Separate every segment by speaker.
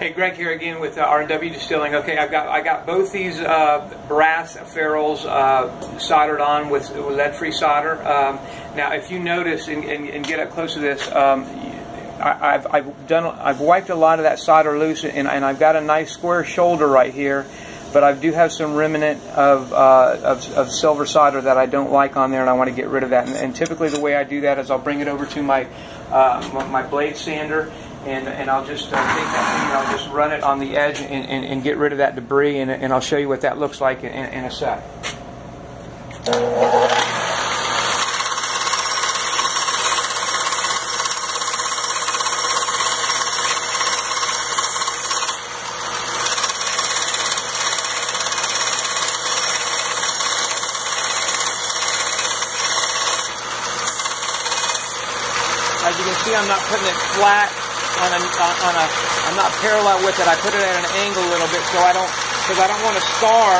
Speaker 1: Hey, Greg here again with uh, R&W Distilling. Okay, I've got I got both these uh, brass ferrules uh, soldered on with lead-free solder. Um, now, if you notice and, and, and, get up close to this, um, I, have I've done I've wiped a lot of that solder loose, and, and, I've got a nice square shoulder right here. But I do have some remnant of, uh, of, of, silver solder that I don't like on there, and I want to get rid of that. And, and typically, the way I do that is I'll bring it over to my uh, my blade sander and, and I'll just uh, take that and I'll just run it on the edge and, and, and get rid of that debris and, and I'll show you what that looks like in, in a sec. As you can see, I'm not putting it flat on a, on a, I'm not parallel with it. I put it at an angle a little bit so I don't, because I don't want to scar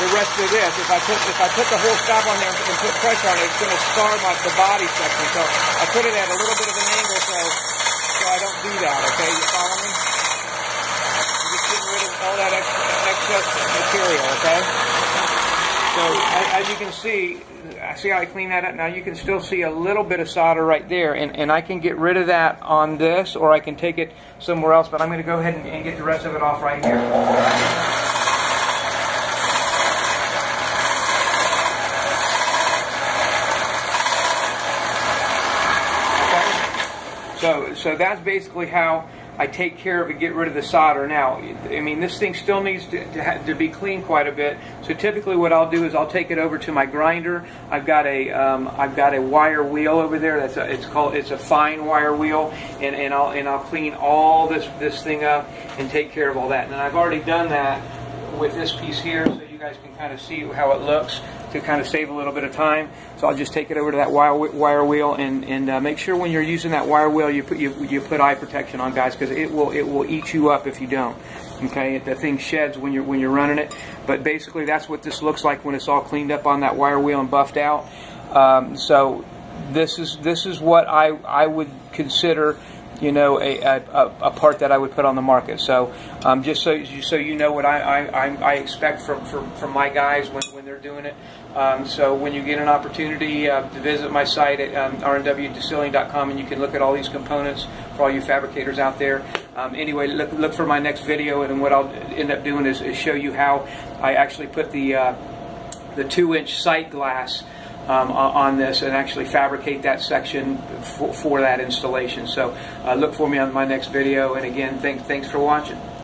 Speaker 1: the rest of this. If I put, if I put the whole stop on there and put pressure on it, it's going to scar my, the body section. So I put it at a little bit of an angle so, so I don't do that, okay? You follow me? I'm just getting rid of all that excess material, okay? So as you can see, I see how I clean that up? Now you can still see a little bit of solder right there, and, and I can get rid of that on this, or I can take it somewhere else, but I'm going to go ahead and, and get the rest of it off right here. So, so that's basically how I take care of it, get rid of the solder. Now, I mean, this thing still needs to, to, to, be cleaned quite a bit. So typically, what I'll do is I'll take it over to my grinder. I've got a um, I've got a wire wheel over there. That's a, it's called it's a fine wire wheel, and, and I'll and I'll clean all this this thing up and take care of all that. And I've already done that with this piece here, so guys can kind of see how it looks to kind of save a little bit of time. So I'll just take it over to that wire, wire wheel and, and uh, make sure when you're using that wire wheel you put you, you put eye protection on, guys, because it will it will eat you up if you don't. Okay, the thing sheds when you're when you're running it. But basically, that's what this looks like when it's all cleaned up on that wire wheel and buffed out. Um, so this is this is what I I would consider you know, a, a, a, part that I would put on the market. So um, just so so you know what I, I, I expect from, from, from my guys when, when they're doing it. Um, so when you get an opportunity uh, to visit my site at um, and you can look at all these components for all you fabricators out there. Um, anyway, look, look for my next video and what I'll end up doing is, is show you how I actually put the, uh, the two inch sight glass um, on this and actually fabricate that section for, for that installation. So uh, look for me on my next video. And again, thanks, thanks for watching.